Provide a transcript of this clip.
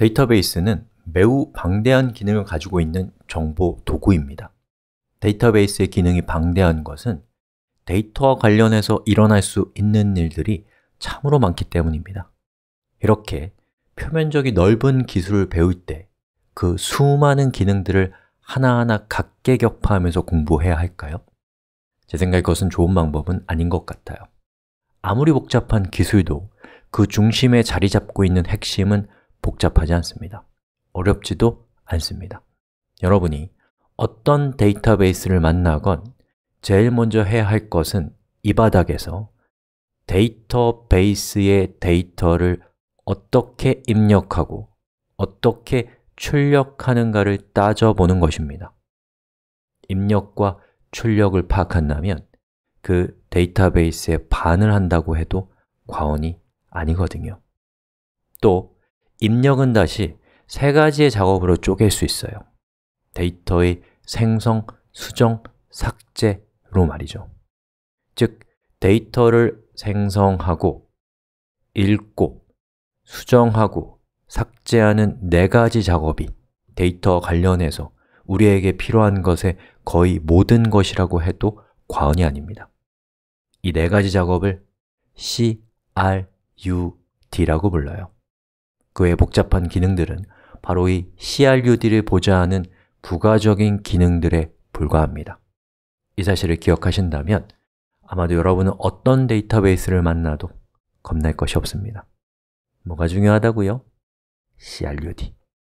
데이터베이스는 매우 방대한 기능을 가지고 있는 정보 도구입니다. 데이터베이스의 기능이 방대한 것은 데이터와 관련해서 일어날 수 있는 일들이 참으로 많기 때문입니다. 이렇게 표면적이 넓은 기술을 배울 때 그 수많은 기능들을 하나하나 각계격파하면서 공부해야 할까요? 제 생각에 그것은 좋은 방법은 아닌 것 같아요. 아무리 복잡한 기술도 그 중심에 자리 잡고 있는 핵심은 복잡하지 않습니다. 어렵지도 않습니다. 여러분이 어떤 데이터베이스를 만나건 제일 먼저 해야 할 것은 이 바닥에서 데이터베이스의 데이터를 어떻게 입력하고 어떻게 출력하는가를 따져보는 것입니다. 입력과 출력을 파악한다면 그 데이터베이스에 반을 한다고 해도 과언이 아니거든요. 또 입력은 다시 세 가지의 작업으로 쪼갤 수 있어요. 데이터의 생성, 수정, 삭제로 말이죠. 즉, 데이터를 생성하고 읽고 수정하고 삭제하는 네 가지 작업이 데이터와 관련해서 우리에게 필요한 것의 거의 모든 것이라고 해도 과언이 아닙니다. 이 네 가지 작업을 C, R, U, D라고 불러요 그외 복잡한 기능들은 바로 이 CRUD를 보자 하는 부가적인 기능들에 불과합니다. 이 사실을 기억하신다면 아마도 여러분은 어떤 데이터베이스를 만나도 겁날 것이 없습니다. 뭐가 중요하다고요? CRUD